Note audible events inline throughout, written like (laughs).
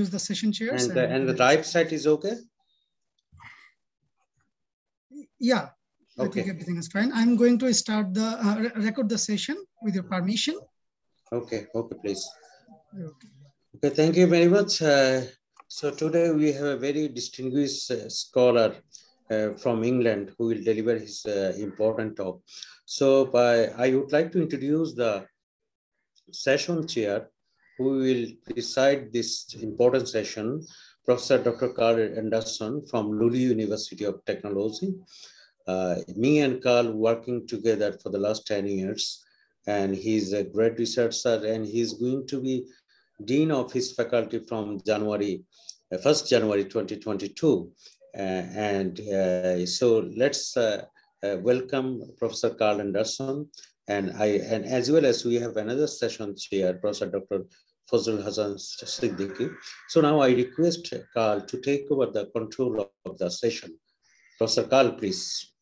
use the session chairs. And, and, and the right side is okay? Yeah, okay. I think everything is fine. I'm going to start the, uh, record the session with your permission. Okay, okay, please. Okay, okay thank you very much. Uh, so today we have a very distinguished uh, scholar uh, from England who will deliver his uh, important talk. So by, I would like to introduce the session chair who will preside this important session, Professor Dr. Karl Andersson from Luleå University of Technology. Uh, me and Karl working together for the last 10 years, and he's a great researcher and he's going to be Dean of his faculty from January, uh, 1st January 2022. Uh, and uh, so let's uh, uh, welcome Professor Karl Andersson. And I, and as well as we have another session chair, Professor Dr. Siddiqui. So now I request Karl to take over the control of the session. Professor Karl, please.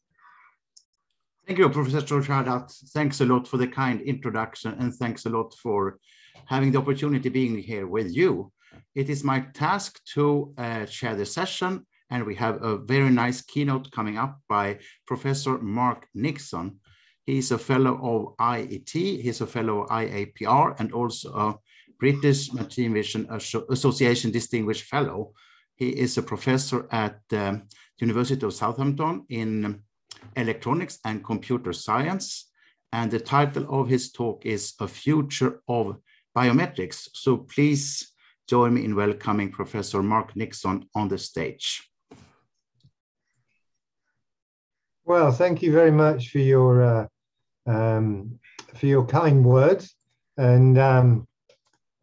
Thank you, Professor Shahadat. Thanks a lot for the kind introduction and thanks a lot for having the opportunity being here with you. It is my task to uh, chair the session and we have a very nice keynote coming up by Professor Mark Nixon. He's a fellow of IET, he's a fellow of IAPR, and also a British Machine Vision Association Distinguished Fellow. He is a professor at the um, University of Southampton in electronics and computer science. And the title of his talk is A Future of Biometrics. So please join me in welcoming Professor Mark Nixon on the stage. Well, thank you very much for your uh, um, for your kind words, and um,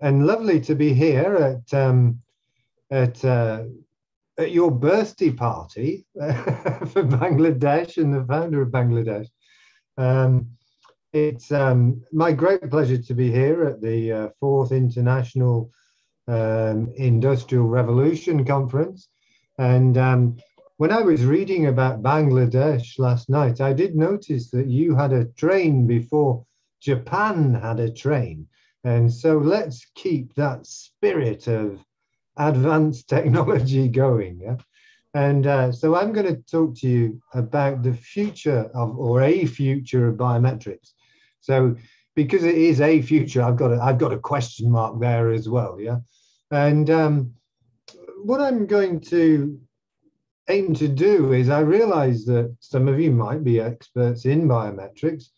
and lovely to be here at um, at uh, at your birthday party (laughs) for Bangladesh and the founder of Bangladesh. Um, it's um, my great pleasure to be here at the uh, fourth International um, Industrial Revolution Conference. And um, when I was reading about Bangladesh last night, I did notice that you had a train before Japan had a train. And so let's keep that spirit of advanced (laughs) technology going. Yeah? And uh, so I'm going to talk to you about the future of, or a future of biometrics. So because it is a future, I've got a, I've got a question mark there as well. Yeah. And um, what I'm going to aim to do is I realize that some of you might be experts in biometrics,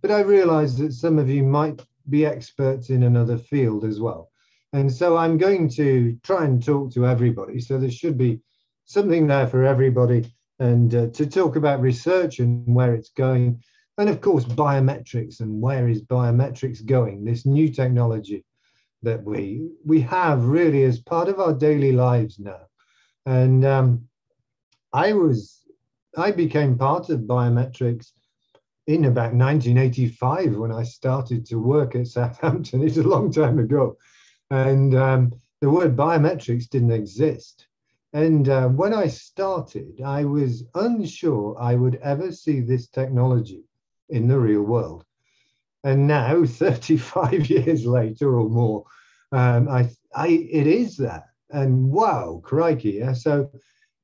but I realize that some of you might be experts in another field as well. And so I'm going to try and talk to everybody. So there should be something there for everybody and uh, to talk about research and where it's going. And of course, biometrics and where is biometrics going, this new technology that we, we have really as part of our daily lives now. And um, I was, I became part of biometrics in about 1985 when I started to work at Southampton. (laughs) It's a long time ago. And um, the word biometrics didn't exist. And uh, when I started, I was unsure I would ever see this technology in the real world. And now, (laughs) 35 years later or more, um, I, I, it is that. And wow, crikey. Yeah? So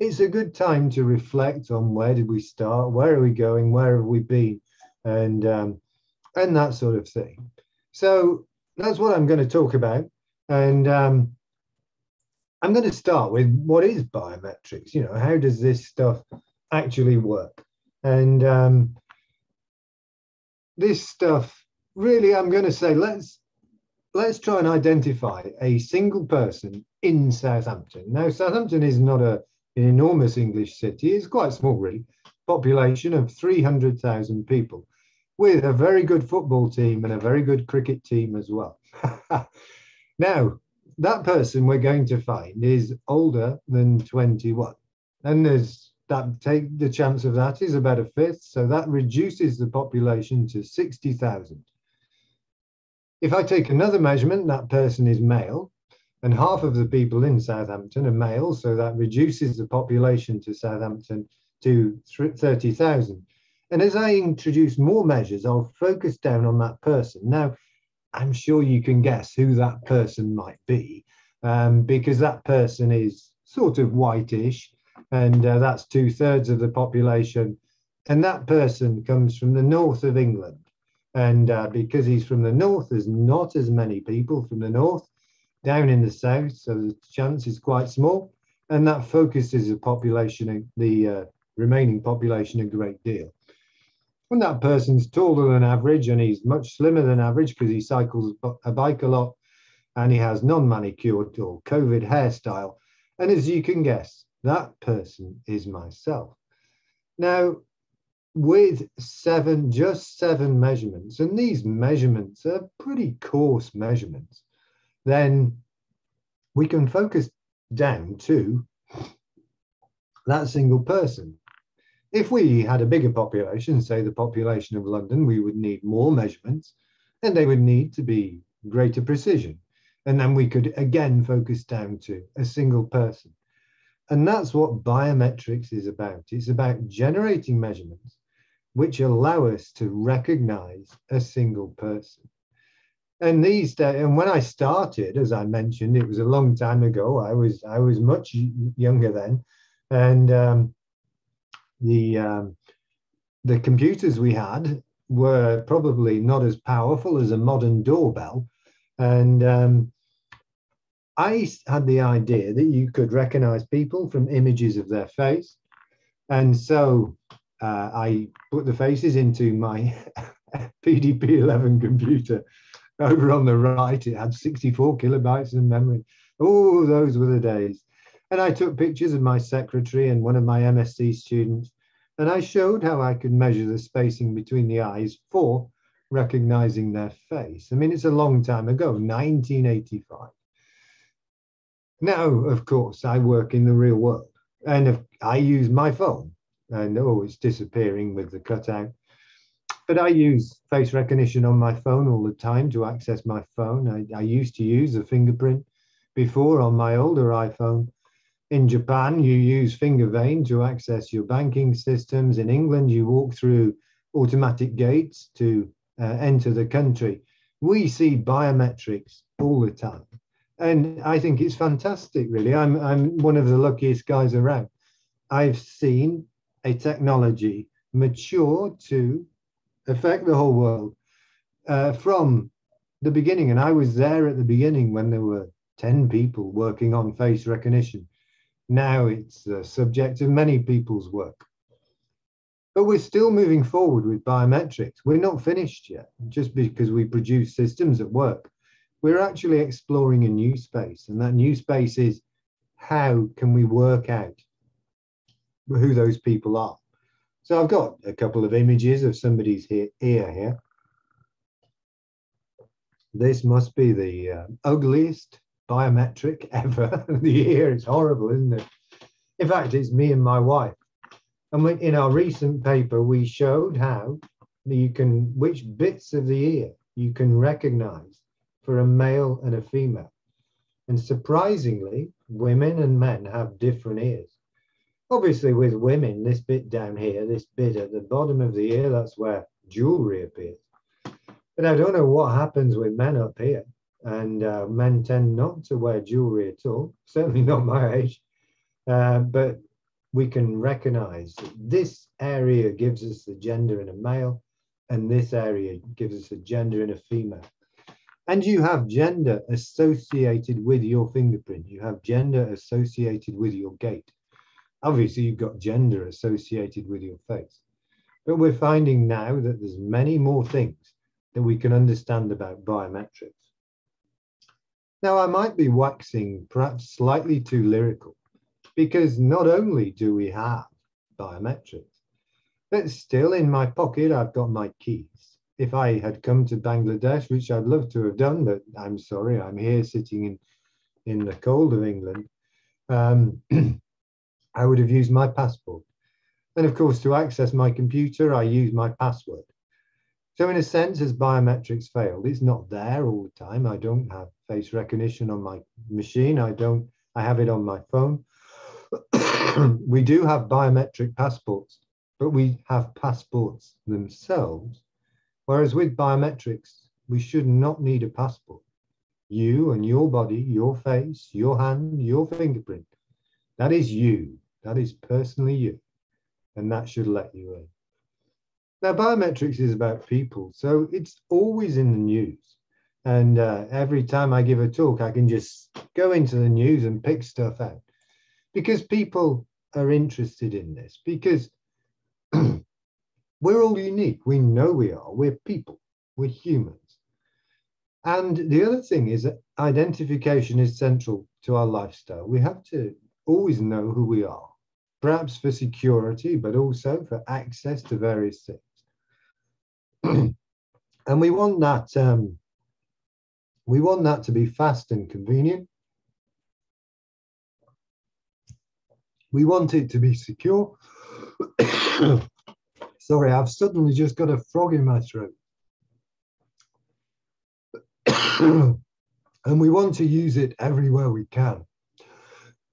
it's a good time to reflect on where did we start, where are we going, where have we been, and, um, and that sort of thing. So that's what I'm going to talk about. And um, I'm going to start with what is biometrics? You know, how does this stuff actually work? And um, this stuff, really, I'm going to say, let's let's try and identify a single person in Southampton. Now, Southampton is not a, an enormous English city; it's quite small, really. Population of 300,000 people, with a very good football team and a very good cricket team as well. (laughs) Now, that person we're going to find is older than 21. And there's that take the chance of that is about a fifth. So that reduces the population to 60,000. If I take another measurement, that person is male, and half of the people in Southampton are male, so that reduces the population to Southampton to 30,000. And as I introduce more measures, I'll focus down on that person. Now, I'm sure you can guess who that person might be. um, because that person is sort of whitish, and uh, that's two thirds of the population. And that person comes from the north of England. And uh, because he's from the north, there's not as many people from the north down in the south, so the chance is quite small. And that focuses the population, the uh, remaining population, a great deal. When that person's taller than average and he's much slimmer than average because he cycles a bike a lot and he has non-manicured or COVID hairstyle. And as you can guess, that person is myself. Now, with seven, just seven measurements, and these measurements are pretty coarse measurements, then we can focus down to that single person. If we had a bigger population, say the population of London, we would need more measurements and they would need to be greater precision. And then we could again focus down to a single person. And that's what biometrics is about. It's about generating measurements which allow us to recognize a single person. And these days, and when I started, as I mentioned, it was a long time ago. I was I was much younger then, and um, the um, the computers we had were probably not as powerful as a modern doorbell, and um, I had the idea that you could recognize people from images of their face, and so uh, I put the faces into my (laughs) PDP-11 computer over on the right. It had 64 kilobytes of memory. Oh, those were the days. And I took pictures of my secretary and one of my MSc students, and I showed how I could measure the spacing between the eyes for recognizing their face. I mean, it's a long time ago, 1985. Now, of course, I work in the real world and I use my phone and oh, it's disappearing with the cutout. But I use face recognition on my phone all the time to access my phone. I, I used to use a fingerprint before on my older iPhone. In Japan, you use finger vein to access your banking systems. In England, you walk through automatic gates to uh, enter the country. We see biometrics all the time. And I think it's fantastic, really. I'm, I'm one of the luckiest guys around. I've seen a technology mature to affect the whole world uh, from the beginning. And I was there at the beginning when there were 10 people working on face recognition. Now it's the subject of many people's work. But we're still moving forward with biometrics. We're not finished yet, just because we produce systems that work. We're actually exploring a new space, and that new space is how can we work out who those people are. So I've got a couple of images of somebody's ear here. This must be the uh, ugliest biometric (laughs) ever. the ear—it's horrible, isn't it? In fact, it's me and my wife. And in our recent paper, we showed how you can, which bits of the ear you can recognize for a male and a female. And surprisingly, women and men have different ears. Obviously, with women, this bit down here, this bit at the bottom of the ear, that's where jewelry appears. But I don't know what happens with men up here. And uh, men tend not to wear jewelry at all, (laughs) certainly not my age. Uh, but we can recognize this area gives us the gender in a male, and this area gives us a gender in a female. And you have gender associated with your fingerprint. You have gender associated with your gait obviously you've got gender associated with your face. But we're finding now that there's many more things that we can understand about biometrics. Now, I might be waxing perhaps slightly too lyrical because not only do we have biometrics, but still in my pocket, I've got my keys. If I had come to Bangladesh, which I'd love to have done, but I'm sorry, I'm here sitting in, in the cold of England, um, (clears throat) I would have used my passport. And of course, to access my computer, I use my password. So in a sense, as biometrics failed? It's not there all the time. I don't have face recognition on my machine. I don't, I have it on my phone. (clears throat) we do have biometric passports, but we have passports themselves. Whereas with biometrics, we should not need a passport. You and your body, your face, your hand, your fingerprint. That is you. That is personally you. And that should let you in. Now, biometrics is about people. So it's always in the news. And uh, every time I give a talk, I can just go into the news and pick stuff out because people are interested in this. Because (clears throat) we're all unique. We know we are. We're people. We're humans. And the other thing is that identification is central to our lifestyle. We have to always know who we are, perhaps for security, but also for access to various things. (clears throat) and we want that um, we want that to be fast and convenient. We want it to be secure. (coughs) Sorry, I've suddenly just got a frog in my throat. (coughs) and we want to use it everywhere we can.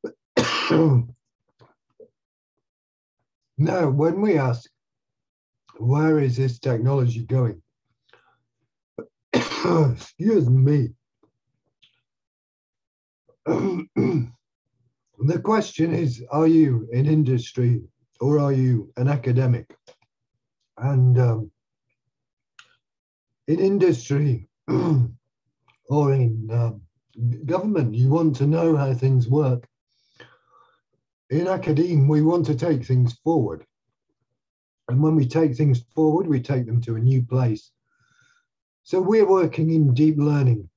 (coughs) now, when we ask, where is this technology going? (clears throat) Excuse me. (clears throat) the question is, are you in industry or are you an academic? And um, in industry (clears throat) or in um, government, you want to know how things work. In academia, we want to take things forward. And when we take things forward, we take them to a new place. So we're working in deep learning.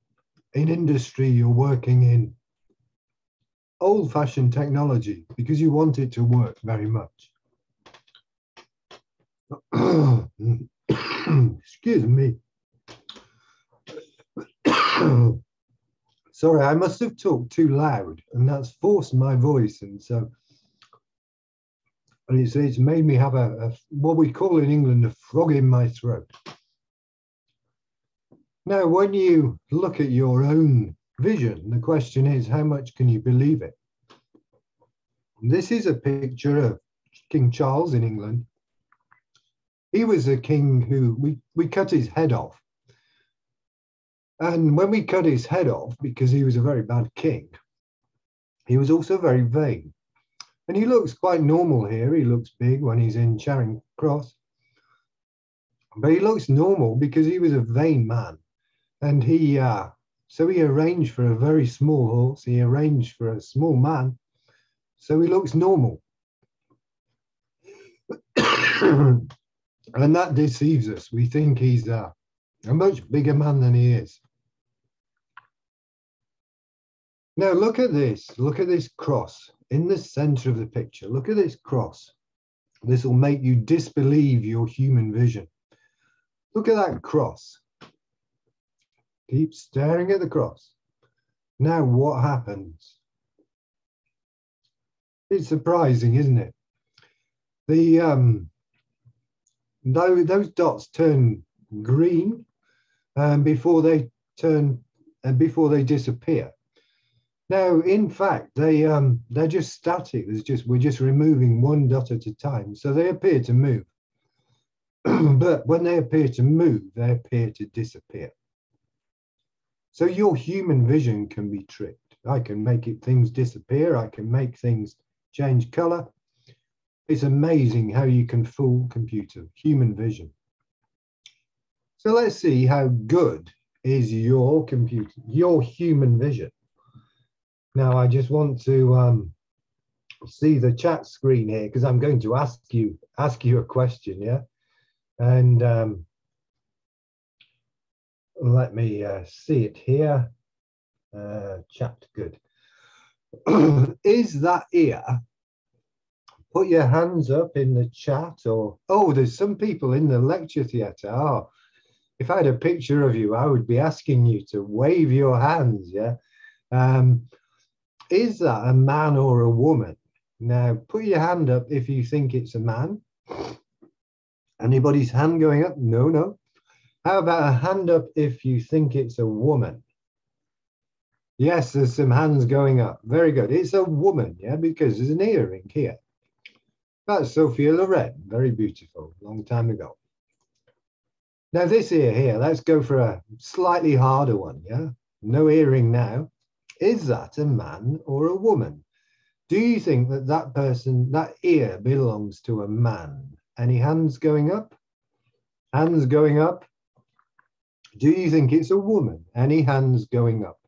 In industry, you're working in old fashioned technology because you want it to work very much. (coughs) Excuse me. (coughs) Sorry, I must have talked too loud and that's forced my voice. And so and it's, it's made me have a, a what we call in England a frog in my throat. Now, when you look at your own vision, the question is, how much can you believe it? This is a picture of King Charles in England. He was a king who we, we cut his head off. And when we cut his head off, because he was a very bad king, he was also very vain. And he looks quite normal here. He looks big when he's in Charing Cross. But he looks normal because he was a vain man and he uh, so he arranged for a very small horse. He arranged for a small man, so he looks normal, (coughs) and that deceives us. We think he's uh, a much bigger man than he is. Now look at this. Look at this cross in the center of the picture. Look at this cross. This will make you disbelieve your human vision. Look at that cross. Keep staring at the cross. Now, what happens? It's surprising, isn't it? The um, those, those dots turn green um, before they turn and before they disappear. Now, in fact, they um, they're just static. There's just we're just removing one dot at a time, so they appear to move. (clears throat) but when they appear to move, they appear to disappear. So your human vision can be tricked. I can make it things disappear. I can make things change color. It's amazing how you can fool computer, human vision. So let's see how good is your computer, your human vision. Now I just want to um, see the chat screen here because I'm going to ask you ask you a question, yeah. And um, let me uh, see it here. Uh, chat, good. (clears throat) is that ear? Put your hands up in the chat or, oh, there's some people in the lecture theatre. Oh, if I had a picture of you, I would be asking you to wave your hands, yeah? Um, is that a man or a woman? Now, put your hand up if you think it's a man. Anybody's hand going up? No, no. How about a hand up if you think it's a woman? Yes, there's some hands going up. Very good. It's a woman, yeah, because there's an earring here. That's Sophia Loren. Very beautiful. Long time ago. Now this ear here, let's go for a slightly harder one, yeah? no earring now. Is that a man or a woman? Do you think that that person, that ear belongs to a man? Any hands going up? Hands going up. Do you think it's a woman? Any hands going up?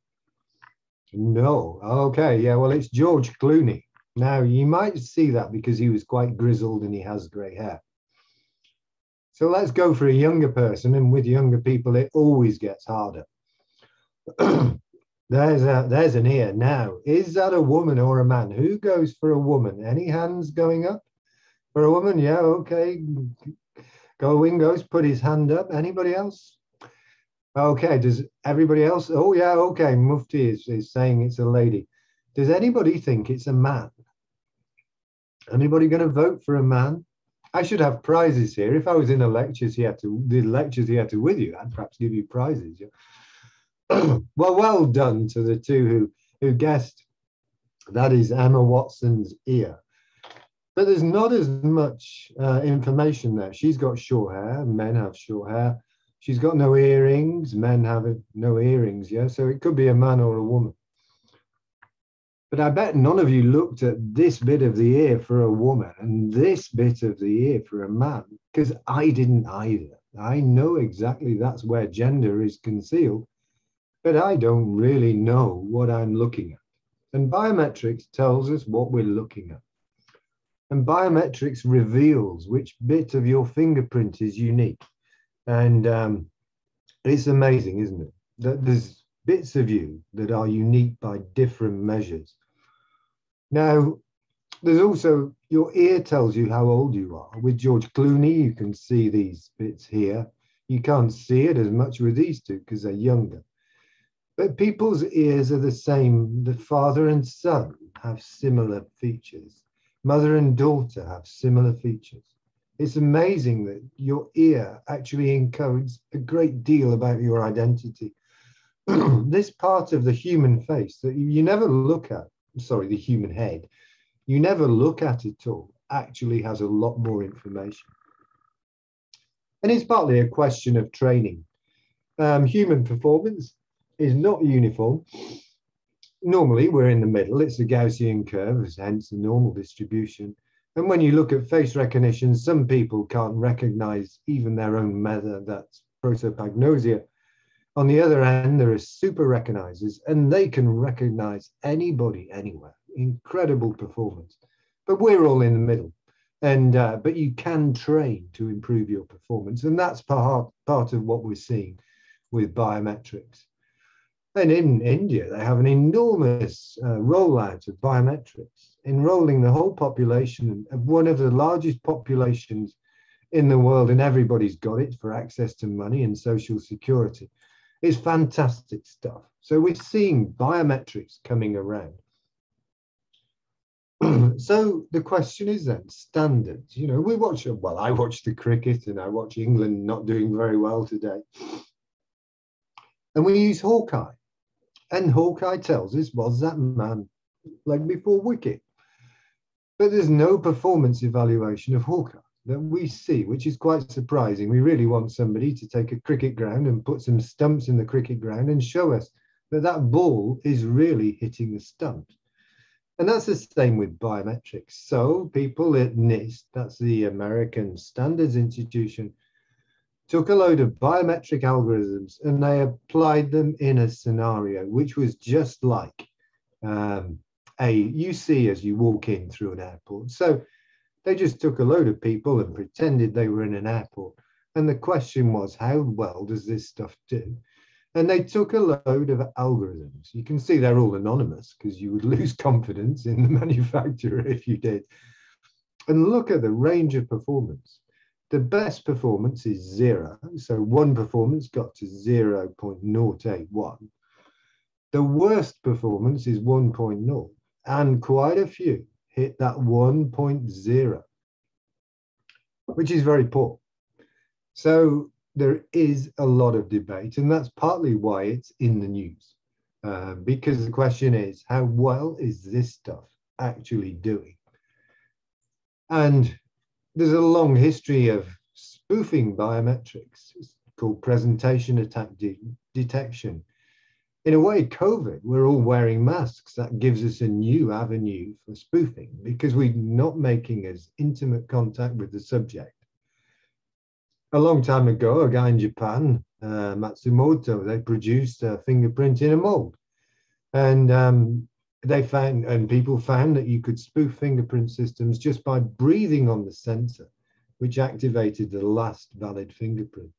No. Okay. Yeah. Well, it's George Clooney. Now, you might see that because he was quite grizzled and he has grey hair. So let's go for a younger person. And with younger people, it always gets harder. (clears throat) there's, a, there's an ear. Now, is that a woman or a man? Who goes for a woman? Any hands going up? For a woman? Yeah. Okay. Go Wingos, put his hand up. Anybody else? Okay, does everybody else? Oh, yeah, okay. Mufti is, is saying it's a lady. Does anybody think it's a man? Anybody going to vote for a man? I should have prizes here. If I was in a lectures here to the lectures here to with you, I'd perhaps give you prizes. (clears throat) Well, well done to the two who who guessed. That is Emma Watson's ear. But there's not as much uh, information there. She's got short hair. Men have short hair. She's got no earrings. Men have no earrings. Yeah, so it could be a man or a woman. But I bet none of you looked at this bit of the ear for a woman and this bit of the ear for a man, because I didn't either. I know exactly that's where gender is concealed, but I don't really know what I'm looking at. And biometrics tells us what we're looking at. And biometrics reveals which bit of your fingerprint is unique. And um, it's amazing, isn't it? That there's bits of you that are unique by different measures. Now, there's also your ear tells you how old you are. With George Clooney, you can see these bits here. You can't see it as much with these two because they're younger. But people's ears are the same. The father and son have similar features. Mother and daughter have similar features it's amazing that your ear actually encodes a great deal about your identity. (clears throat) this part of the human face that you never look at, sorry, the human head, you never look at it all, actually has a lot more information. And it's partly a question of training. Um, human performance is not uniform. Normally, we're in the middle. It's a Gaussian curve, hence the normal distribution. And when you look at face recognition, some people can't recognize even their own mother, that's prosopagnosia. On the other end, there are super recognizers, and they can recognize anybody anywhere. Incredible performance. But we're all in the middle. And uh, but you can train to improve your performance, and that's part part of what we're seeing with biometrics. And in India, they have an enormous uh, rollout of biometrics, enrolling the whole population of one of the largest populations in the world, and everybody's got it for access to money and social security. It's fantastic stuff. So we're seeing biometrics coming around. (clears throat) so the question is then standards. You know, we watch, well, I watch the cricket and I watch England not doing very well today. And we use Hawkeye. And Hawkeye tells us, was that man leg before wicket? But there's no performance evaluation of Hawkeye that we see, which is quite surprising. We really want somebody to take a cricket ground and put some stumps in the cricket ground and show us that that ball is really hitting the stump. And that's the same with biometrics. So people at NIST, that's the American Standards Institution, took a load of biometric algorithms and they applied them in a scenario which was just like um, a you see as you walk in through an airport. So they just took a load of people and pretended they were in an airport. And the question was, how well does this stuff do? And they took a load of algorithms. You can see they're all anonymous because you would (laughs) lose confidence in the (laughs) manufacturer if you did. And look at the range of performance. The best performance is zero. So one performance got to 0.081. The worst performance is 1.0. And quite a few hit that 1.0, which is very poor. So there is a lot of debate, and that's partly why it's in the news. Uh, because the question is, how well is this stuff actually doing? And there's a long history of spoofing biometrics. It's called presentation attack de detection. In a way, COVID, we're all wearing masks. That gives us a new avenue for spoofing because we're not making as intimate contact with the subject. A long time ago, a guy in Japan, uh, Matsumoto, they produced a fingerprint in a mold. And um, they found, and people found that you could spoof fingerprint systems just by breathing on the sensor, which activated the last valid fingerprint.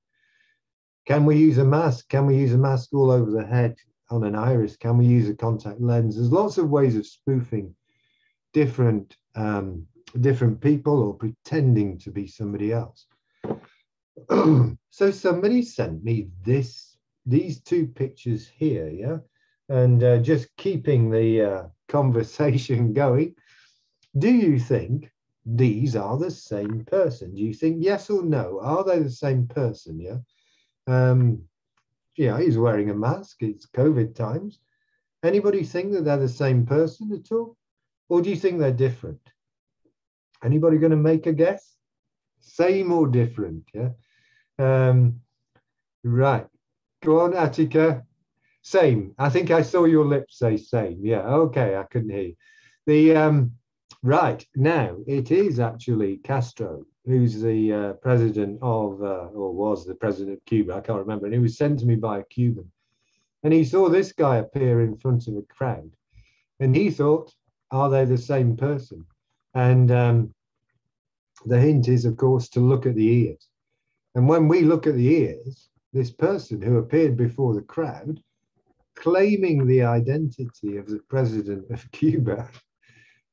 Can we use a mask? Can we use a mask all over the head on an iris? Can we use a contact lens? There's lots of ways of spoofing different um, different people or pretending to be somebody else. (clears throat) so somebody sent me this these two pictures here, yeah, and uh, just keeping the uh, (laughs) conversation going. Do you think these are the same person? Do you think yes or no? Are they the same person? Yeah. Um, yeah, he's wearing a mask. It's COVID times. Anybody think that they're the same person at all? Or do you think they're different? Anybody going to make a guess? Same or different? Yeah. Um, right. Go on, Attica. Same. I think I saw your lips say same. Yeah. Okay. I couldn't hear you. The um, right now it is actually Castro who's the uh, president of, uh, or was the president of Cuba, I can't remember, and he was sent to me by a Cuban. And he saw this guy appear in front of a crowd. And he thought, are they the same person? And um, the hint is, of course, to look at the ears. And when we look at the ears, this person who appeared before the crowd, claiming the identity of the president of (laughs) Cuba,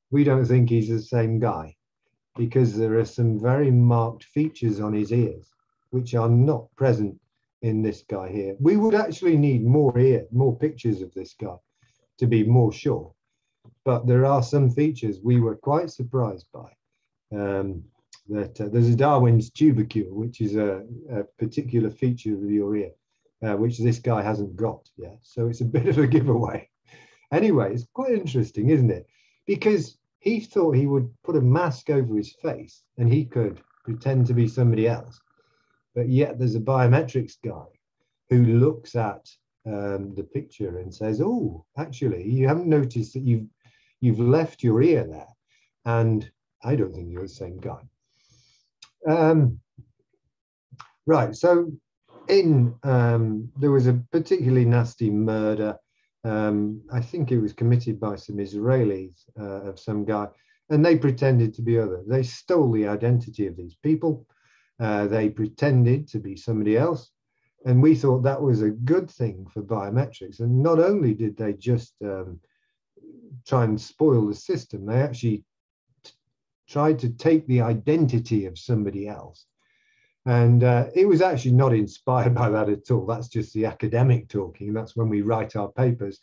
we don't think he's the same guy because there are some very marked features on his ears which are not present in this guy here. We would actually need more ear, more pictures of this guy to be more sure. But there are some features we were quite surprised by. Um, that uh, there's a Darwin's tubercle, which is a, a particular feature of your ear, uh, which this guy hasn't got yet. So it's a bit of a giveaway. Anyway, it's quite interesting, isn't it? Because he thought he would put a mask over his face and he could pretend to be somebody else. But yet there's a biometrics guy who looks at um, the picture and says, "Oh, actually, you haven't noticed that you've you've left your ear there," and I don't think you're the same guy. Um, right. So, in um, there was a particularly nasty murder um, I think it was committed by some Israelis uh, of some guy, and they pretended to be other. They stole the identity of these people. Uh, they pretended to be somebody else. And we thought that was a good thing for biometrics. And not only did they just um, try and spoil the system, they actually tried to take the identity of somebody else and uh, it was actually not inspired (laughs) by that at all. That's just the academic talking. That's when we write our papers.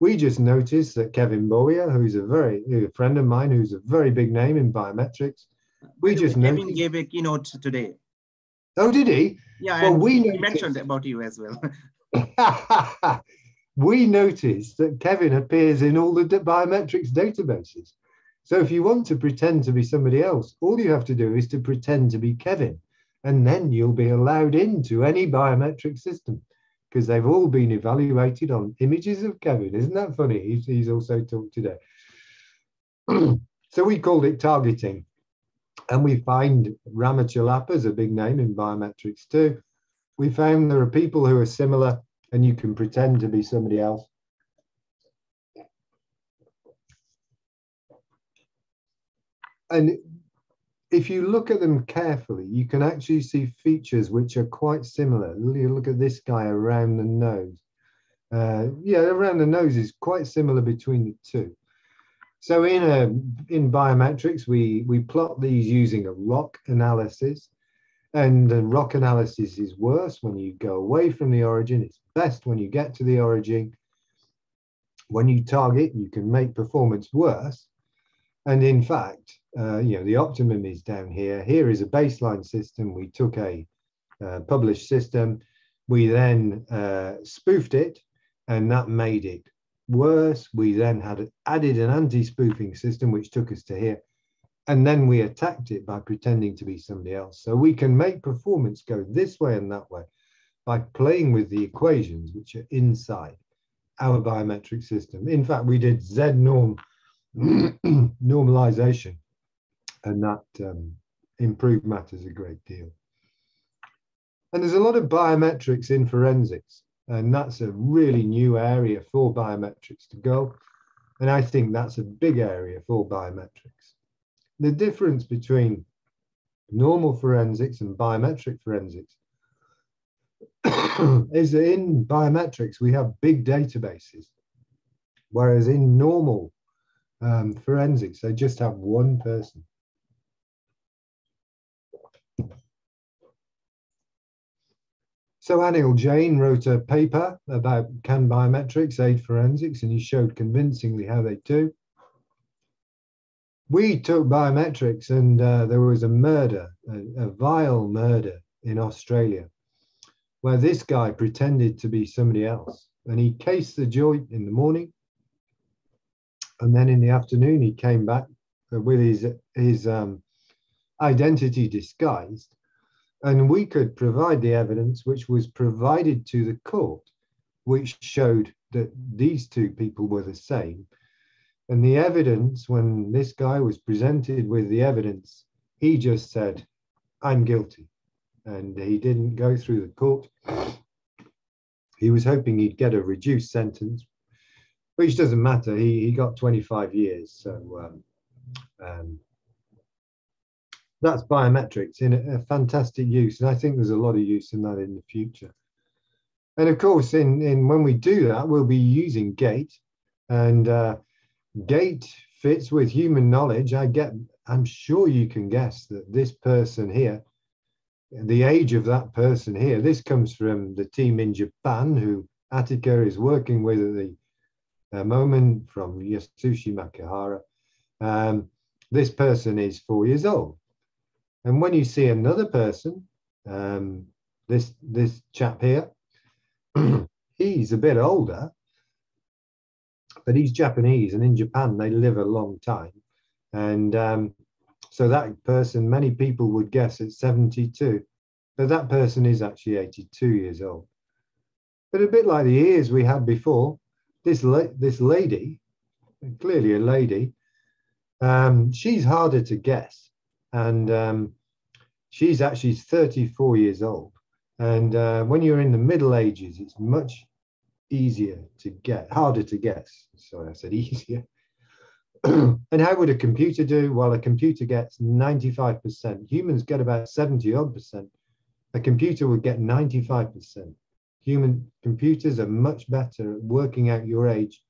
We just noticed that Kevin Bowyer, who's a very a friend of mine, who's a very big name in biometrics, we just Kevin noticed. gave a keynote today. Oh, did he? Yeah, Well, we noticed- mentioned about you as well. (laughs) (laughs) we noticed that Kevin appears in all the biometrics databases. So if you want to pretend to be somebody else, all you have to do is to pretend to be Kevin, and then you'll be allowed into any biometric system because they've all been evaluated on images of Kevin. Isn't that funny? He's, he's also talked today. (clears throat) so we called it targeting. And we find Rama Chellappa is a big name in biometrics too. We found there are people who are similar and you can pretend to be somebody else. And if you look at them carefully, you can actually see features which are quite similar. You look at this guy around the nose. Uh, yeah, around the nose is quite similar between the two. So in a in biometrics, we we plot these using a ROC analysis, and the ROC analysis is worse when you go away from the origin. It's best when you get to the origin. When you target, you can make performance worse. And in fact, uh, you know, the optimum is down here. Here is a baseline system. We took a uh, published system. We then uh, spoofed it, and that made it worse. We then had added an anti-spoofing system, which took us to here. And then we attacked it by pretending to be somebody else. So we can make performance go this way and that way by playing with the equations which are inside. our biometric system. In fact, we did Z norm (clears throat) normalization, and that um, improved matters a great deal. And there's a lot of biometrics in forensics, and that's a really new area for biometrics to go. And I think that's a big area for biometrics. The difference between normal forensics and biometric forensics (coughs) is that in biometrics, we have big databases, whereas in normal um, forensics, they just have one person. So Anil Jain wrote a paper about can biometrics aid forensics, and he showed convincingly how they do. We took biometrics, and uh, there was a murder, a, a vile murder in Australia, where this guy pretended to be somebody else, and he cased the joint in the morning, and then in the afternoon he came back with his his um, identity disguised and we could provide the evidence which was provided to the court, which showed that these two people were the same. And the evidence, when this guy was presented with the evidence, he just said, I'm guilty. And he didn't go through the court. He was hoping he'd get a reduced sentence, which doesn't matter. He, he got 25 years. So um, um, that's biometrics in a, a, fantastic use. And I think there's a lot of use in that in the future. And of course, in, in when we do that, we'll be using gait and uh, fits with human knowledge. I get, I'm sure you can guess that this person here, the age of that person here, this comes from the team in Japan who Attica is working with at the uh, moment from Yasushi Makihara. Um, this person is four years old. And when you see another person, um, this this chap here, (clears throat) he's a bit older, but he's Japanese, and in Japan they live a long time, and um, so that person, many people would guess it's 72, but that person is actually 82 years old. But a bit like the ears we had before, this la- this lady, clearly a lady, um, she's harder to guess, and um, She's actually 34 years old. And uh, when you're in the Middle Ages, it's much easier to get, harder to guess. Sorry, I said (laughs) easier. (clears throat) and how would a computer do? Well, a computer gets 95%. Humans get about 70 odd percent. A computer would get 95%. Human computers are much better at working out your age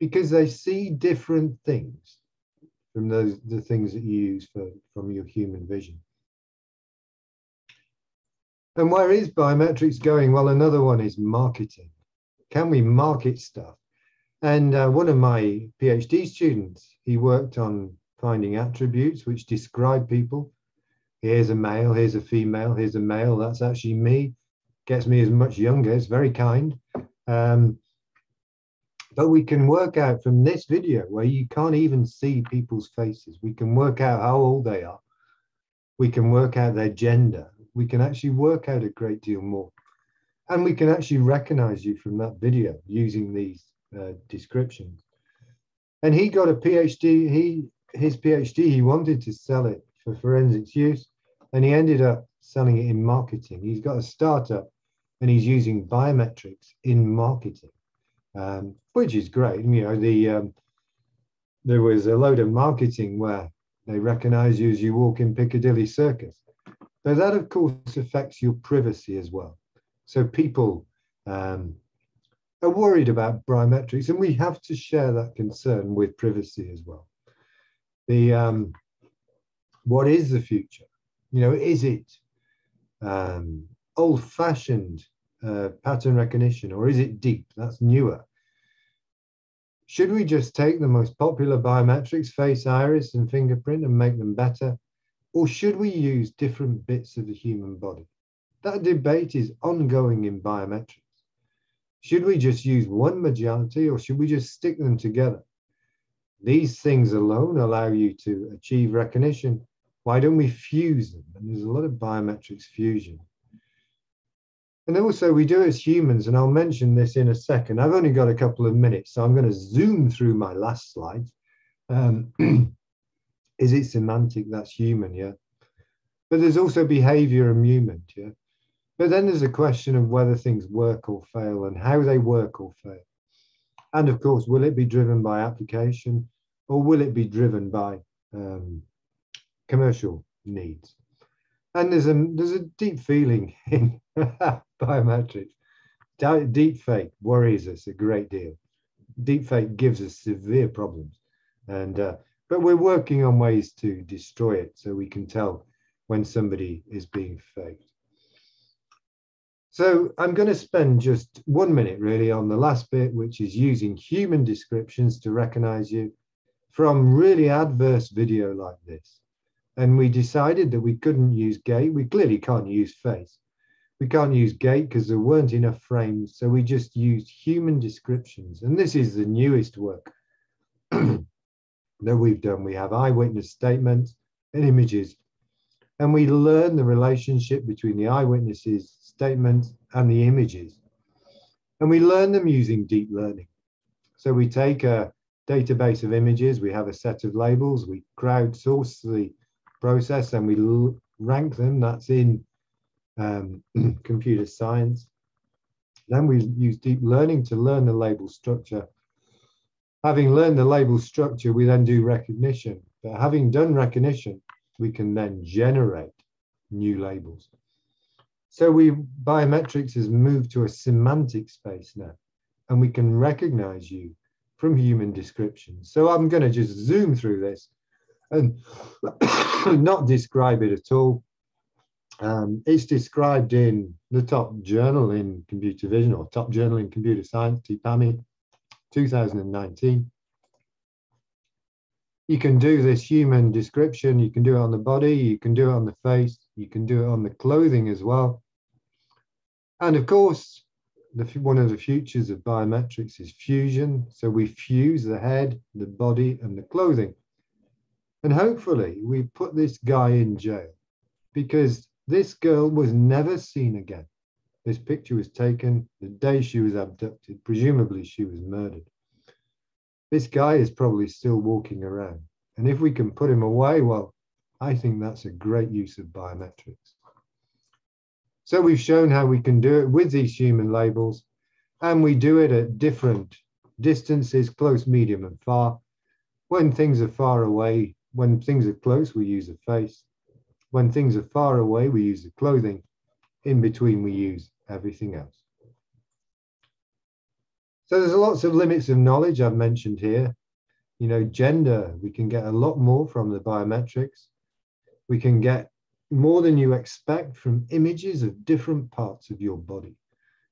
because they see different things from those the things that you use for, from your human vision. And where is biometrics going? Well, another one is marketing. Can we market stuff? And uh, one of my PhD students, he worked on finding attributes which describe people. Here's a male, here's a female, here's a male. That's actually me. Gets me as much younger. It's very kind. Um, but we can work out from this video where you can't even see people's faces. We can work out how old they are. We can work out their gender we can actually work out a great deal more. And we can actually recognize you from that video using these uh, descriptions. And he got a PhD, he his PhD, he wanted to sell it for forensics use, and he ended up selling it in marketing. He's got a startup and he's using biometrics in marketing, um, which is great. You know, the um, there was a load of marketing where they recognize you as you walk in Piccadilly Circus. But that, of course, affects your privacy as well. So people um, are worried about biometrics, and we have to share that concern with privacy as well. The um, what is the future? You know, is it um, old-fashioned uh, pattern recognition, or is it deep? That's newer. Should we just take the most popular biometrics, face, iris, and fingerprint, and make them better? Or should we use different bits of the human body? That debate is ongoing in biometrics. Should we just use one modality or should we just stick them together? These things alone allow you to achieve recognition. Why don't we fuse them? And there's a lot of biometrics fusion. And also we do as humans, and I'll mention this in a second. I've only got a couple of minutes, so I'm going to zoom through my last slide. Um, (clears throat) is it semantic? That's human, yeah. But there's also behavior and movement, yeah. But then there's a question of whether things work or fail and how they work or fail. And of course, will it be driven by application or will it be driven by um, commercial needs? And there's a, there's a deep feeling (laughs) in (laughs) biometrics. Deep fake worries us a great deal. Deep fake gives us severe problems. And, uh, but we're working on ways to destroy it so we can tell when somebody is being faked. So I'm going to spend just one minute really on the last bit, which is using human descriptions to recognize you from really adverse video like this. And we decided that we couldn't use gait. We clearly can't use face. We can't use gait because there weren't enough frames. So we just used human descriptions. And this is the newest work (clears throat) that we've done. We have eyewitness statements and images and we learn the relationship between the eyewitnesses statements and the images. And we learn them using deep learning. So we take a database of images, we have a set of labels, we crowdsource the process and we rank them. That's in um, (clears throat) computer science. Then we use deep learning to learn the label structure. Having learned the label structure, we then do recognition. But having done recognition, we can then generate new labels. So we biometrics has moved to a semantic space now, and we can recognize you from human descriptions. So I'm going to just zoom through this and (coughs) not describe it at all. Um, it's described in the top journal in computer vision or top journal in computer science, TPAMI, 2019 you can do this human description. You can do it on the body, you can do it on the face, you can do it on the clothing as well. And of course, the, one of the futures of biometrics is fusion. So we fuse the head, the body, and the clothing. And hopefully, we put this guy in jail because this girl was never seen again. This picture was taken the day she was abducted. Presumably, she was murdered this guy is probably still walking around. And if we can put him away, well, I think that's a great use of biometrics. So we've shown how we can do it with these human labels, and we do it at different distances, close, medium, and far. When things are far away, when things are close, we use a face. When things are far away, we use the clothing. In between, we use everything else. So there's lots of limits of knowledge I've mentioned here. You know, gender, we can get a lot more from the biometrics. We can get more than you expect from images of different parts of your body.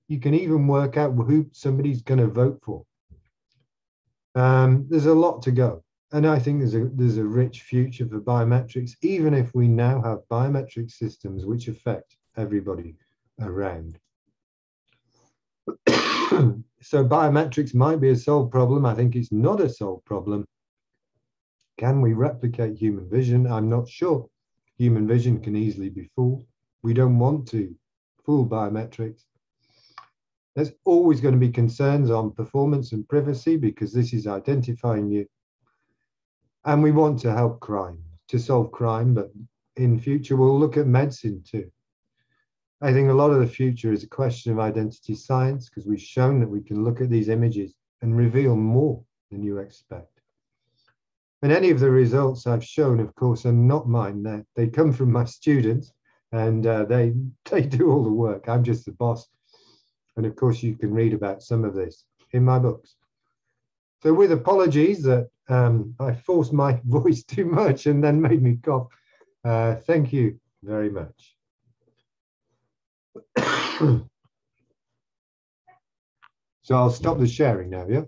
You can even work out who somebody's going to vote for. Um, there's a lot to go. And I think there's a, there's a rich future for biometrics, even if we now have biometric systems which affect everybody around. (coughs) so biometrics might be a solved problem. I think it's not a solved problem. Can we replicate human vision? I'm not sure. Human vision can easily be fooled. We don't want to fool biometrics. There's always going to be concerns on performance and privacy because this is identifying you. And we want to help crime, to solve crime, but in future we'll look at medicine too. I think a lot of the future is a question of identity science because we've shown that we can look at these images and reveal more than you expect. And any of the results I've shown, of course, are not mine. They're, they come from my students and uh, they, (laughs) they do all the work. I'm just the boss. And of course, you can read about some of this in my books. So with apologies that um, I forced my (laughs) voice too much and then made me cough, uh, thank you very much. (coughs) so I'll stop the sharing now, yeah?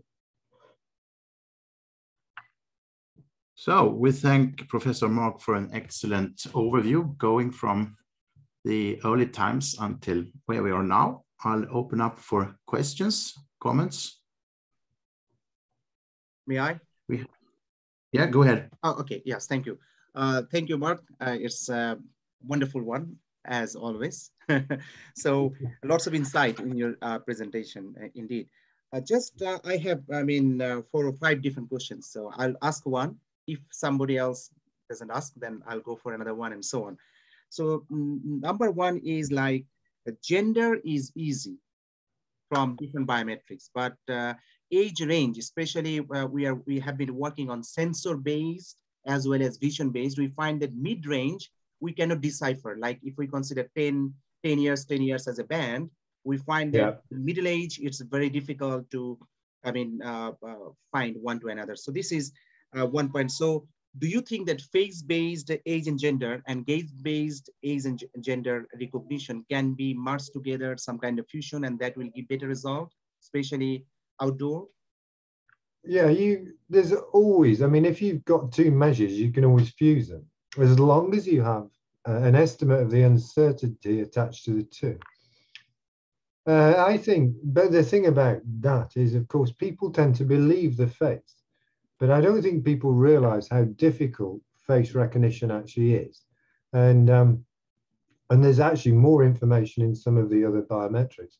So we thank Professor Mark for an excellent overview going from the early times until where we are now. I'll open up for questions, comments. May I? We, yeah, go ahead. Oh, okay. Yes, thank you. Uh, thank you, Mark. Uh, it's a wonderful one as always. (laughs) so lots of insight in your uh, presentation, uh, indeed. Uh, just, uh, I have, I mean, four or five different questions. So I'll ask one. If somebody else doesn't ask, then I'll go for another one and so on. So number one is like, gender is easy from different biometrics, but age range, especially we are we have been working on sensor-based as well as vision-based, we find that mid-range we cannot decipher. Like if we consider 10, 10 years, 10 years as a band, we find that yeah. middle age, it's very difficult to, I mean, uh, uh, find one to another. So this is uh, one point. So do you think that face-based age and gender and gaze-based age and gender recognition can be merged together, some kind of fusion, and that will give better result, especially outdoor? Yeah, you. There's always. I mean, if you've got two measures, you can always fuse them as long as you have uh, an estimate of the uncertainty attached to the two. Uh, I think, but the thing about that is, of course, people tend to believe the face, but I don't think people realize how difficult face recognition actually is. And, um, and there's actually more information in some of the other biometrics.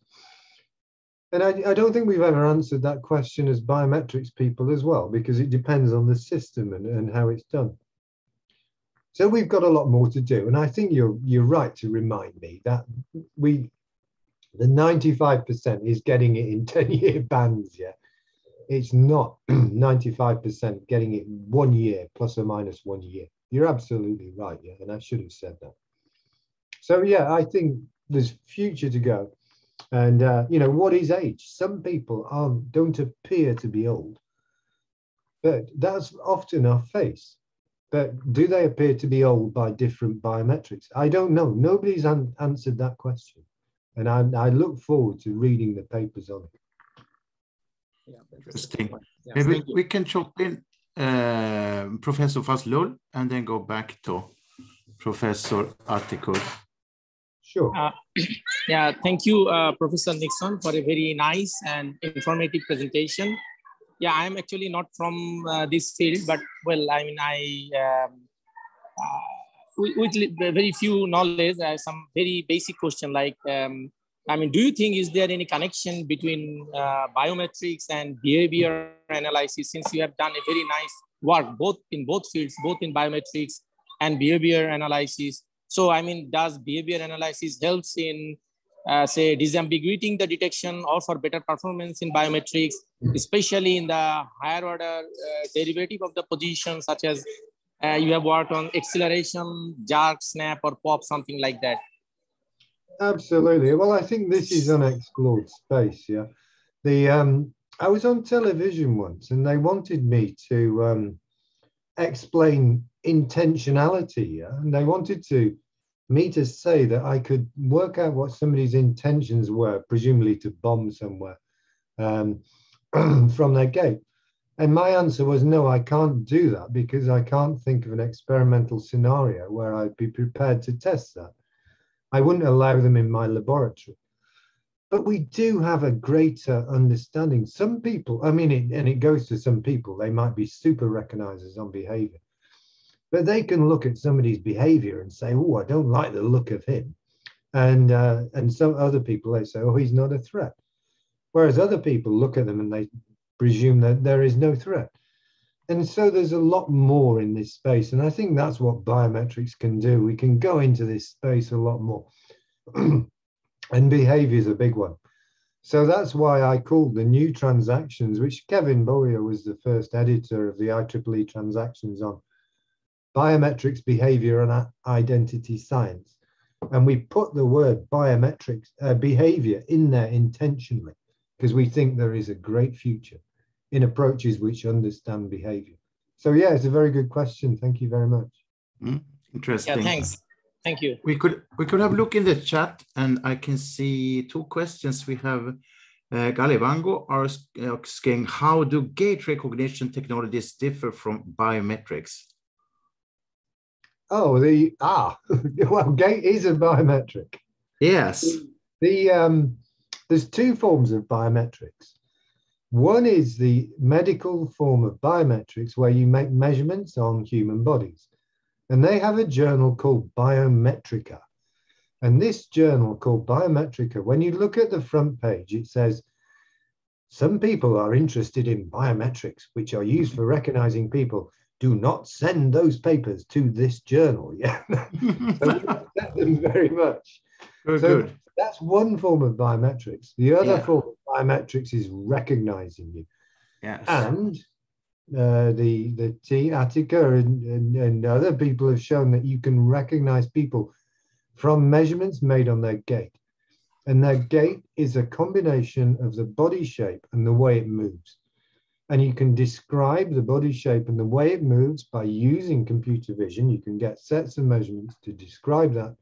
And I, I, don't think we've ever answered that question as biometrics people as well, because it depends on the system and, and how it's done. So we've got a lot more to do. And I think you're you're right to remind me that we the 95% is getting it in (laughs) 10-year bands, yeah. It's not (clears throat) 95% getting it one year plus or minus one year. You're absolutely right, yeah. And I should have said that. So yeah, I think there's future to go. And uh, you know, what is age? Some people aren't don't appear to be old, but that's often our face. But do they appear to be old by different biometrics? I don't know. Nobody's an answered that question. And I, I, look forward to reading the papers on it. Yeah, Interesting. Yeah, Maybe we can chop in uh, Professor Fazlul and then go back to Professor Atikur. Sure. Uh, (clears throat) yeah, thank you, uh, Professor Nixon, for a very nice and informative presentation yeah, I'm actually not from uh, this field, but well, I mean, I um, uh, with, with, very few knowledge, I have some very basic question like, um, I mean, do you think is there any connection between uh, biometrics and behavior analysis? Since you have done a very nice work both in both fields, both in biometrics and behavior analysis. So, I mean, does behavior analysis helps in uh, say disambiguating the detection or for better performance in biometrics, especially in the higher order uh, derivative of the position, such as uh, you have worked on acceleration, jerk, snap, or pop, something like that. Absolutely. Well, I think this is an explored space. Yeah, the um, I was on television once, and they wanted me to um, explain intentionality, and they wanted to me to say that I could work out what somebody's intentions were, presumably to bomb somewhere um, (clears throat) from their gait. And my answer was no, I can't do that because I can't think of an experimental scenario where I'd be prepared to test that. I wouldn't allow them in my laboratory. But we do have a greater understanding. Some people, I mean, it, and it goes to some people, they might be super recognizers on behavior. But they can look at somebody's behavior and say, oh, I don't like the look of him. And, uh, and some other people, they say, oh, he's not a threat. Whereas other people look at them and they presume that there is no threat. And so there's a lot more in this space. And I think that's what biometrics can do. We can go into this space a lot more. (clears throat) and behavior is a big one. So that's why I called the new transactions, which Kevin Bowyer was the first editor of the IEEE transactions on biometrics, behavior, and identity science. And we put the word biometrics, uh, behavior in there intentionally because we think there is a great future in approaches which understand behavior. So yeah, it's a very good question. Thank you very much. Mm, interesting. Yeah, thanks. Thank you. We could we could have a look in the chat, and I can see two questions. We have uh, Galiwango asking, how do gait recognition technologies differ from biometrics? Oh, the ah, (laughs) well, gait is a biometric. Yes. The, the um, there's two forms of biometrics. One is the medical form of biometrics where you make measurements on human bodies. And they have a journal called Biometrika. And this journal called Biometrika, when you look at the front page, it says, some people are interested in biometrics, which are used for recognizing people. Do not send those papers to this journal. Yeah, (laughs) so (laughs) them very much. Very so good. that's one form of biometrics. The other Yeah. form of biometrics is recognizing you. Yes. And uh, the the team Attica and, and, and other people have shown that you can recognize people from measurements made on their gait. And their gait is a combination of the body shape and the way it moves. And you can describe the body shape and the way it moves by using computer vision. You can get sets of measurements to describe that.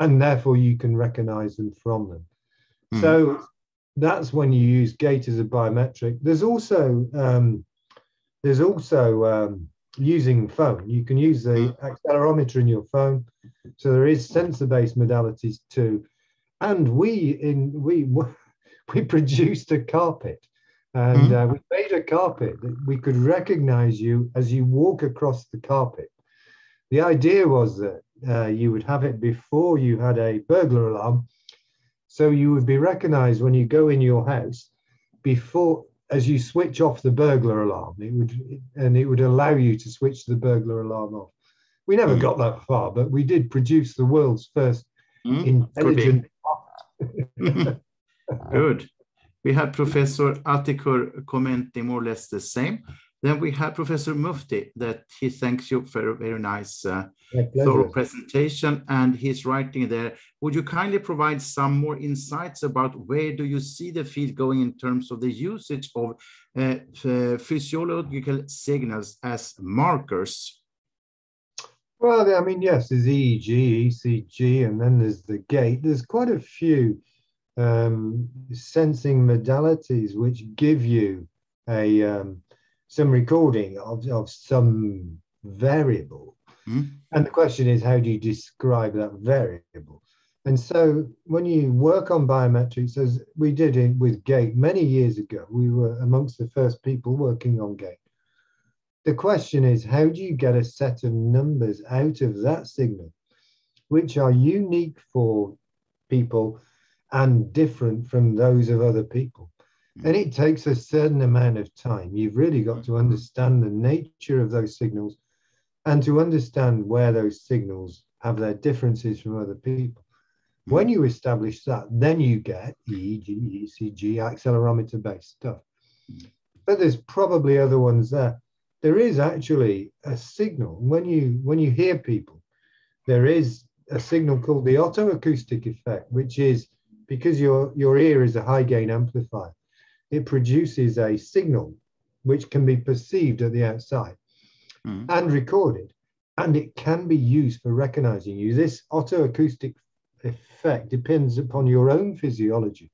And therefore you can recognize them from them. Hmm. So that's when you use gait as a biometric. There's also um, there's also um, using phone. You can use the accelerometer in your phone. So there is sensor-based modalities too. And we in we (laughs) we produced a carpet, and uh, we made a carpet that we could recognize you as you walk across the carpet. The idea was that uh, you would have it before you had a burglar alarm, so you would be recognized when you go in your house before as you switch off the burglar alarm. It would and it would allow you to switch the burglar alarm off. We never got that far but we did produce the world's first Mm, intelligent (laughs) (laughs) Good. We had Professor Atikur commenting more or less the same. Then we had Professor Mufti that he thanks you for a very nice uh, thorough presentation and he's writing there. Would you kindly provide some more insights about where do you see the field going in terms of the usage of uh, uh, physiological signals as markers? Well, I mean, yes, there's EEG, ECG, and then there's the gait. There's quite a few um, sensing modalities which give you a um, some recording of, of some variable. Mm. And the question is, how do you describe that variable? And so when you work on biometrics, as we did in, with gait many years ago, we were amongst the first people working on gait the question is how do you get a set of numbers out of that signal which are unique for people and different from those of other people. Hmm. And it takes a certain amount of time. You've really got to understand the nature of those signals and to understand where those signals have their differences from other people. Hmm. When you establish that then you get eeg ecg accelerometer based stuff. Hmm. But there's probably other ones there. There is actually a signal. When you when you hear people there is a signal called the otoacoustic effect which is because your your ear is a high gain amplifier it produces a signal which can be perceived at the outside Mhm. and recorded and it can be used for recognizing you this otoacoustic effect depends upon your own physiology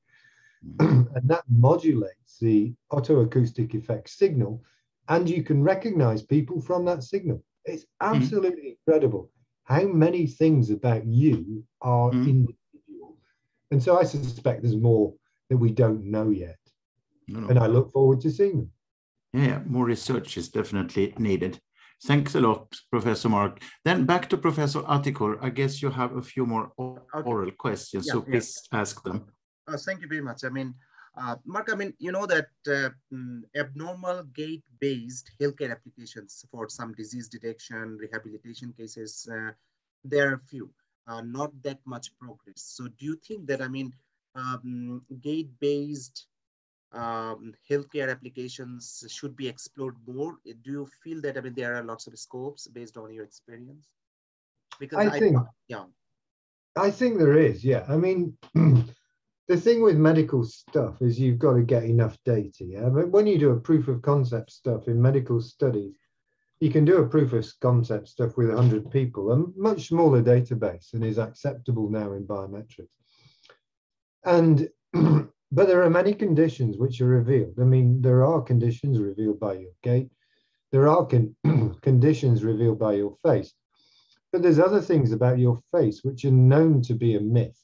(clears throat) and that modulates the otoacoustic effect signal and you can recognize people from that signal. It's absolutely incredible how many things about you are Mhm. Individual. And so I suspect there's more that we don't know yet. No, no. And I look forward to seeing them. Yeah, more research is definitely needed. Thanks a lot, Professor Mark. Then back to Professor Atikur. I guess you have a few more o- Okay. oral questions, Yeah, so yeah. please ask them. Uh, thank you very much. I mean, uh, Mark, I mean, you know that uh, mm, abnormal gait-based healthcare applications for some disease detection, rehabilitation cases, uh, there are few, uh, not that much progress. So do you think that, I mean, um, gait-based um, healthcare applications should be explored more? Do you feel that, I mean, there are lots of scopes based on your experience? Because I think- yeah. I think there is, yeah. I mean, (clears throat) the thing with medical stuff is you've got to get enough data. Yeah, but when you do a proof of concept stuff in medical studies, you can do a proof of concept stuff with 100 people, a much smaller database and is acceptable now in biometrics. And (clears throat) but there are many conditions which are revealed. I mean, there are conditions revealed by your gait. There are con- (clears throat) conditions revealed by your face. But there's other things about your face which are known to be a myth.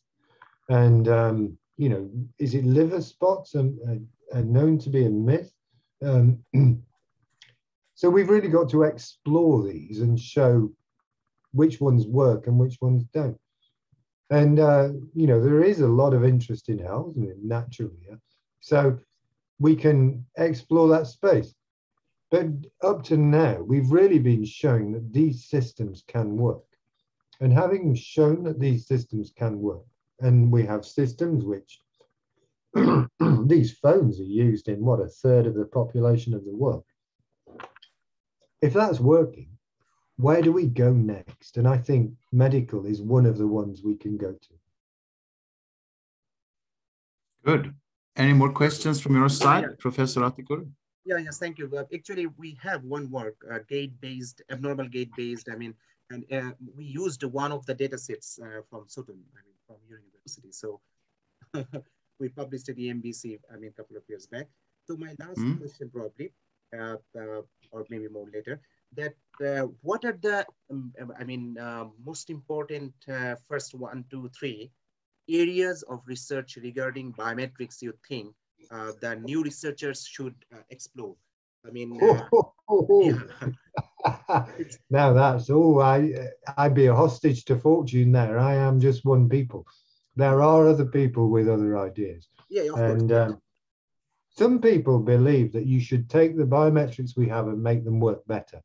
And, um, you know, is it liver spots and are known to be a myth? Um, (clears throat) so we've really got to explore these and show which ones work and which ones don't. And, uh, you know, there is a lot of interest in health naturally. So we can explore that space. But up to now, we've really been showing that these systems can work. And having shown that these systems can work, and we have systems which (clears throat) these phones are used in what a third of the population of the world. If that's working, where do we go next? And I think medical is one of the ones we can go to. Good. Any more questions from your side, yeah. Professor Atikur? Yeah, yes, thank you. Uh, actually, we have one work, uh, gait-based, abnormal gait-based. I mean, and uh, we used one of the data sets uh, from Soton, I mean, from your university. So (laughs) we published at the MBC, I mean, a couple of years back. So my last mm -hmm. question probably, or maybe more later, that what are the, um, I mean, most important first one, two, three areas of research regarding biometrics you think uh, the new researchers should uh, explore? I mean, uh, oh, oh, oh. Yeah. now that's oh, I I'd be a hostage to fortune there. I am just one people. There are other people with other ideas. Yeah, and um, some people believe that you should take the biometrics we have and make them work better.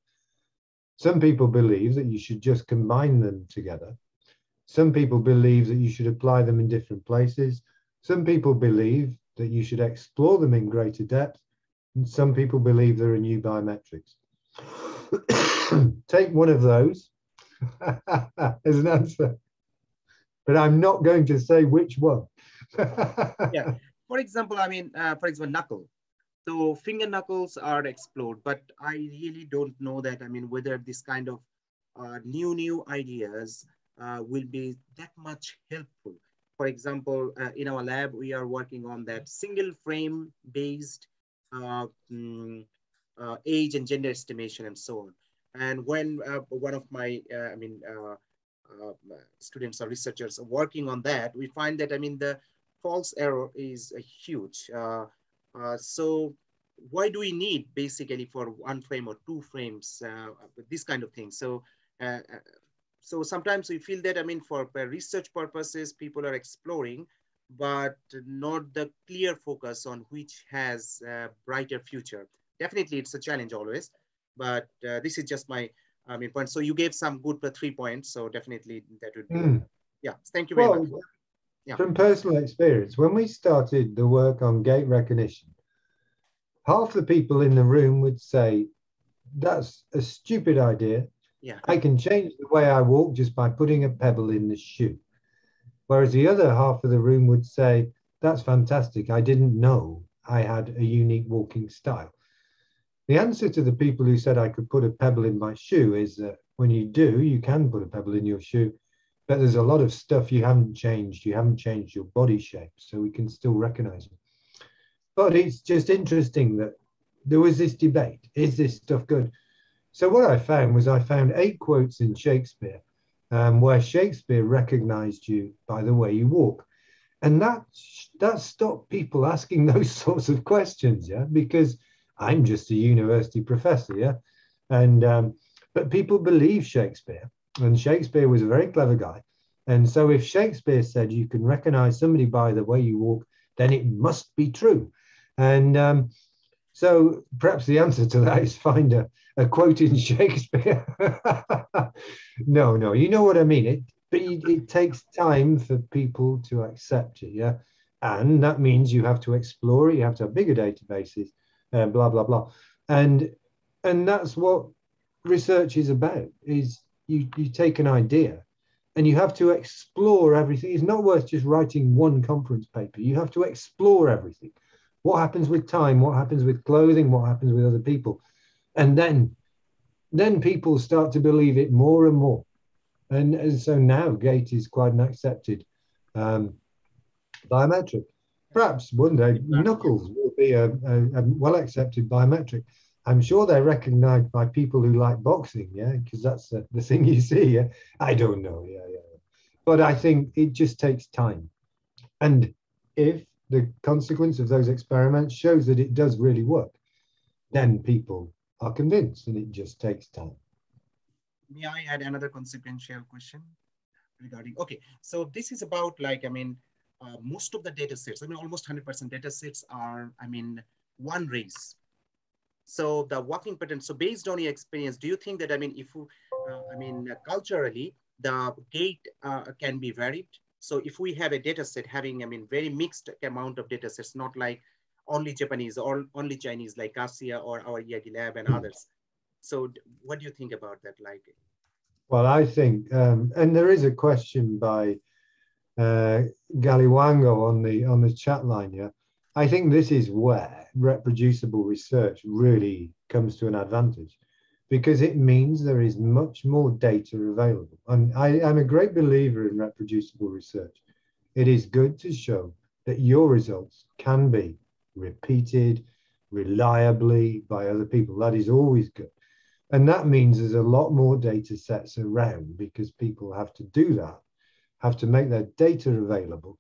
Some people believe that you should just combine them together. Some people believe that you should apply them in different places. Some people believe that you should explore them in greater depth. And some people believe there are new biometrics. (clears throat) Take one of those (laughs) as an answer. But I'm not going to say which one. (laughs) yeah. For example, I mean, uh, for example, knuckle. So finger knuckles are explored, but I really don't know that. I mean, whether this kind of uh, new, new ideas uh, will be that much helpful for example, uh, in our lab, we are working on that single frame based uh, mm, uh, age and gender estimation and so on. And when one of my, I mean, students or researchers are working on that, we find that, I mean, the false error is huge. so why do we need basically for one frame or two frames, this kind of thing? So so sometimes we feel that, I mean, for research purposes, people are exploring, but not the clear focus on which has a brighter future. Definitely it's a challenge always, but uh, this is just my I mean, point. So you gave some good uh, three points. So definitely that would be, mm. yeah, thank you very well, much. Yeah. From personal experience, when we started the work on gait recognition, half the people in the room would say, that's a stupid idea. Yeah. I can change the way I walk just by putting a pebble in the shoe. Whereas the other half of the room would say, That's fantastic. I didn't know I had a unique walking style. The answer to the people who said I could put a pebble in my shoe is that when you do, you can put a pebble in your shoe, but there's a lot of stuff you haven't changed. You haven't changed your body shape, so we can still recognize it. But it's just interesting that there was this debate is this stuff good? So what I found was I found eight quotes in Shakespeare um, where Shakespeare recognized you by the way you walk. And that, that stopped people asking (laughs) those sorts of questions, yeah, because I'm just a university professor, yeah. And, um, but people believe Shakespeare, and Shakespeare was a very clever guy. And so if Shakespeare said you can recognize somebody by the way you walk, then it must be true. And um, so perhaps the answer to that is find a, a quote in (laughs) Shakespeare. (laughs) no, no, you know what I mean. It, but it, takes time for people to accept it, yeah. And that means you have to explore it. You have to have bigger databases, uh, blah blah blah, and and that's what research is about. Is you you take an idea, and you have to explore everything. It's not worth just writing one conference paper. You have to explore everything. What happens with time? What happens with clothing? What happens with other people? And then then people start to believe it more and more. And, and so now gait is quite an accepted um, biometric. Perhaps one day knuckles will be a, a, a well accepted biometric i'm sure they're recognized by people who like boxing yeah because that's the, the thing you see yeah i don't know yeah yeah but i think it just takes time and if the consequence of those experiments shows that it does really work, then people are convinced and it just takes time. May I add another consequential question? regarding, okay, so this is about like, I mean, uh, most of the data sets, I mean, almost 100% data sets are, I mean, one race. So the walking pattern, so based on your experience, do you think that, I mean, if, uh, I mean, uh, culturally, the gait uh, can be varied? So if we have a data set having, I mean, very mixed amount of data sets, not like only Japanese or only Chinese like CASIA or our EID lab and others. So what do you think about that? Like, well, I think, um, and there is a question by uh, Galiwango on the on the chat line. Yeah, I think this is where reproducible research really comes to an advantage because it means there is much more data available. And I, I'm a great believer in reproducible research. It is good to show that your results can be repeated reliably by other people. That is always good. And that means there's a lot more data sets around because people have to do that, have to make their data available.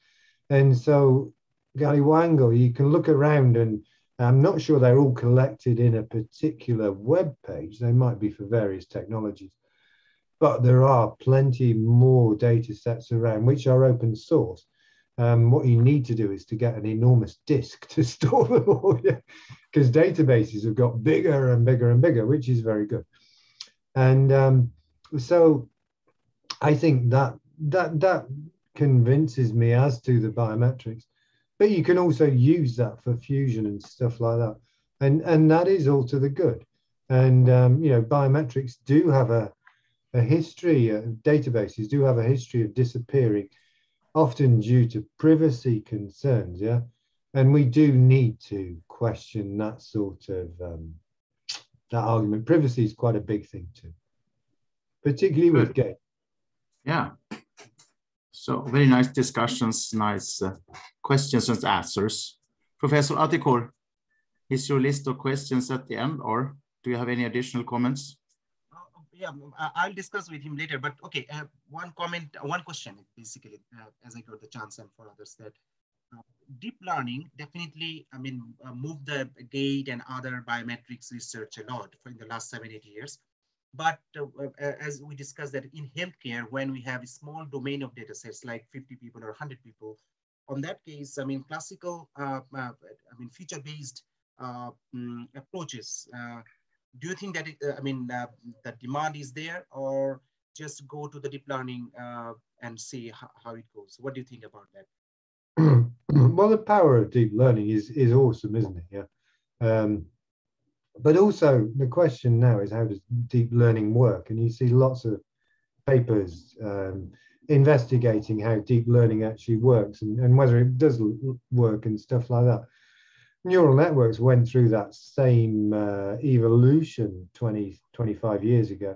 And so, Galiwango, you can look around and I'm not sure they're all collected in a particular web page. They might be for various technologies. But there are plenty more data sets around which are open source. Um, what you need to do is to get an enormous disk to (laughs) store them all. Because databases have got bigger and bigger and bigger, which is very good. And um, so I think that that that convinces me as to the biometrics. But you can also use that for fusion and stuff like that, and and that is all to the good. And um, you know, biometrics do have a a history. Uh, databases do have a history of disappearing, often due to privacy concerns. Yeah, and we do need to question that sort of um, that argument. Privacy is quite a big thing too, particularly Good. with gay. Yeah. So very nice discussions, nice uh, questions and answers. Professor Atikur, is your list of questions at the end, or do you have any additional comments? Uh, yeah, I'll discuss with him later. But okay, uh, one comment, one question, basically, uh, as I got the chance, and for others that deep learning definitely, I mean, uh, moved the gait and other biometrics research a lot for in the last seven, eight years. But uh, uh, as we discussed that in healthcare, when we have a small domain of data sets like 50 people or 100 people, on that case, I mean, classical, uh, uh I mean, feature-based uh, um, approaches, do you think that, it, I mean, the demand is there or just go to the deep learning and see how, how it goes? What do you think about that? (clears throat) well, the power of deep learning is is awesome, isn't it? Yeah. Um, but also the question now is how does deep learning work? And you see lots of papers um, investigating how deep learning actually works and, and whether it does work and stuff like that. Neural networks went through that same uh, evolution 20, 25 years ago,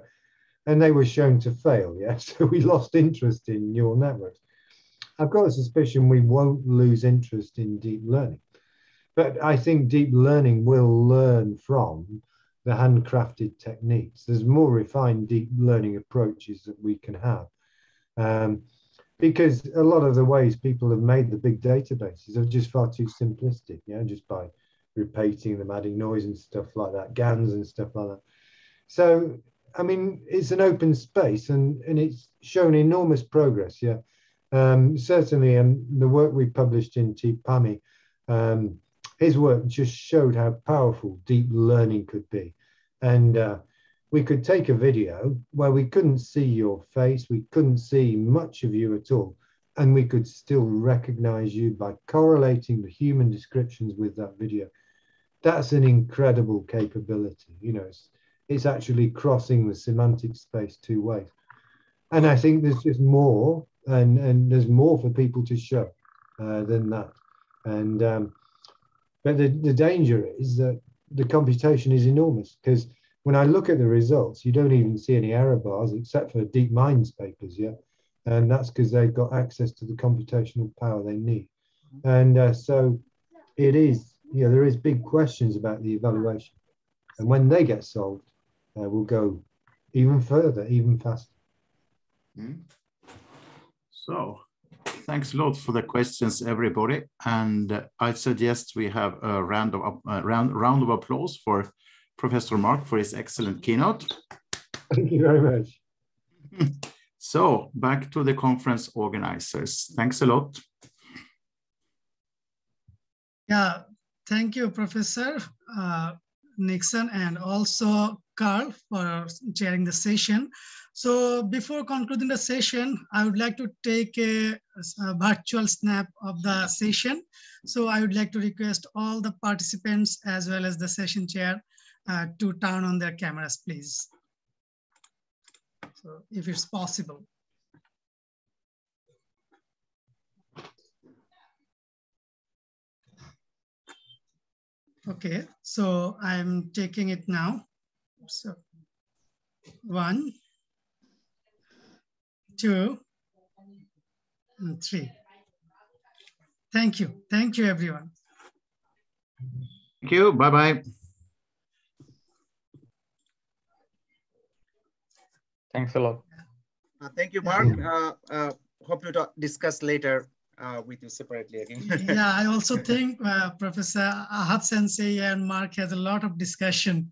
and they were shown to fail. Yeah, (laughs) so we lost interest in neural networks. I've got a suspicion we won't lose interest in deep learning. But I think deep learning will learn from the handcrafted techniques. There's more refined deep learning approaches that we can have. Um, because a lot of the ways people have made the big databases are just far too simplistic, yeah, just by repeating them, adding noise and stuff like that, GANs and stuff like that. So, I mean, it's an open space and, and it's shown enormous progress, yeah. Um, certainly, um, the work we published in TPAMI, um, his work just showed how powerful deep learning could be. And uh, we could take a video where we couldn't see your face, we couldn't see much of you at all, and we could still recognize you by correlating the human descriptions with that video. That's an incredible capability. You know, it's, it's actually crossing the semantic space two ways. And I think there's just more and and there's more for people to show uh, than that. And um, but the, the danger is that the computation is enormous because when I look at the results, you don't even see any error bars except for DeepMind's papers, yeah, and that's because they've got access to the computational power they need. And uh, so it is, yeah, there is big questions about the evaluation, and when they get solved, uh, we'll go even further, even faster. Mm. So thanks a lot for the questions, everybody. And uh, I suggest we have a round of, uh, round, round of applause for Professor Mark for his excellent keynote. Thank you very much. (laughs) So back to the conference organizers. Thanks a lot. Yeah, thank you, Professor uh, Nixon, and also Karl for chairing the session. So before concluding the session, I would like to take a, a, virtual snap of the session. So I would like to request all the participants as well as the session chair uh, to turn on their cameras, please. So if it's possible. Okay, so I'm taking it now. So one, two, and three. Thank you. Thank you, everyone. Thank you. Bye-bye. Thanks a lot. Uh, thank you, Mark. Uh, uh, hope to talk, discuss later uh, with you separately again. (laughs) yeah, I also think uh, Professor Ahad Sensei and Mark has a lot of discussion.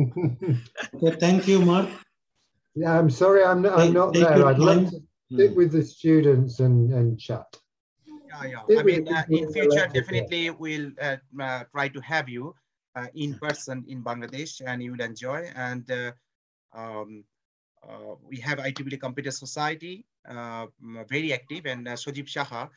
Okay, thank you, Mark. Yeah, I'm sorry, I'm not, I'm not there. I'd love to stick with the students and, and chat. Yeah, yeah. I mean, uh, in future, definitely we'll uh, uh, try to have you uh, in person in Bangladesh and you will enjoy. And uh, um, uh, we have IEEE Computer Society, very active, and uh, Shajib Shaha,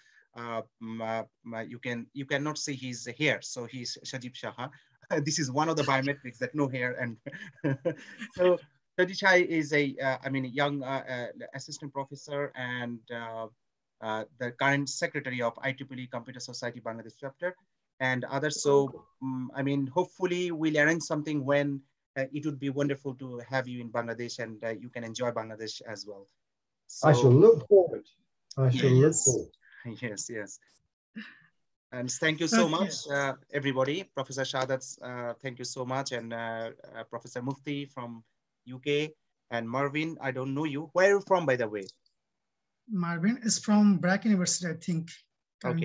you can you cannot see he's here, so he's Shajib Shaha. (laughs) this is one of the biometrics that no hair and (laughs) so Shai is a, uh, I mean, a young uh, uh, assistant professor and the current secretary of IEEE Computer Society Bangladesh chapter and others. So, um, I mean, hopefully we'll arrange something when uh, it would be wonderful to have you in Bangladesh and uh, you can enjoy Bangladesh as well. So, I shall look forward. I shall yes, look forward. (laughs) Yes, yes. And thank you so okay. much, uh, everybody. Professor Shahadat, uh, thank you so much. And uh, uh, Professor Mufti from UK. And Marvin, I don't know you. Where are you from, by the way? Marvin is from BRAC University, I think.